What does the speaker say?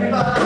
감사합니다.